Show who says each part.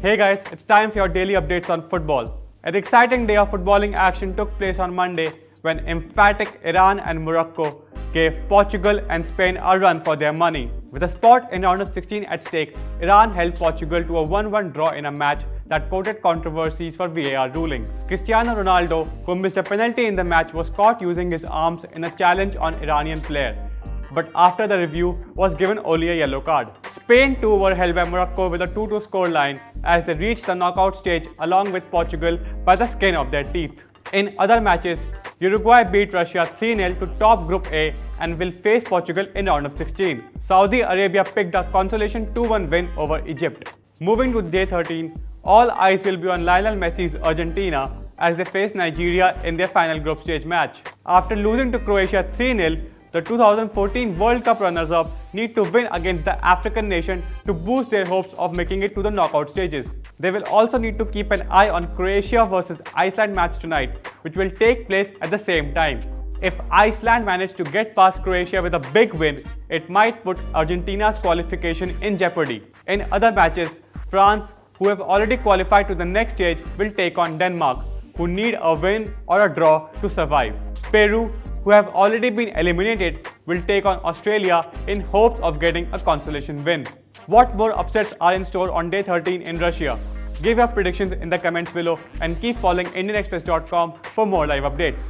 Speaker 1: Hey guys, it's time for your daily updates on football. An exciting day of footballing action took place on Monday when emphatic Iran and Morocco gave Portugal and Spain a run for their money. With a spot in round of 16 at stake, Iran held Portugal to a 1-1 draw in a match that quoted controversies for VAR rulings. Cristiano Ronaldo, who missed a penalty in the match, was caught using his arms in a challenge on Iranian player but after the review was given only a yellow card. Spain too were held by Morocco with a 2-2 scoreline as they reached the knockout stage along with Portugal by the skin of their teeth. In other matches, Uruguay beat Russia 3-0 to top Group A and will face Portugal in round of 16. Saudi Arabia picked a consolation 2-1 win over Egypt. Moving to day 13, all eyes will be on Lionel Messi's Argentina as they face Nigeria in their final group stage match. After losing to Croatia 3-0, the 2014 World Cup runners-up need to win against the African nation to boost their hopes of making it to the knockout stages. They will also need to keep an eye on Croatia versus Iceland match tonight, which will take place at the same time. If Iceland manage to get past Croatia with a big win, it might put Argentina's qualification in jeopardy. In other matches, France, who have already qualified to the next stage, will take on Denmark, who need a win or a draw to survive. Peru, who have already been eliminated, will take on Australia in hopes of getting a consolation win. What more upsets are in store on day 13 in Russia? Give your predictions in the comments below and keep following IndianExpress.com for more live updates.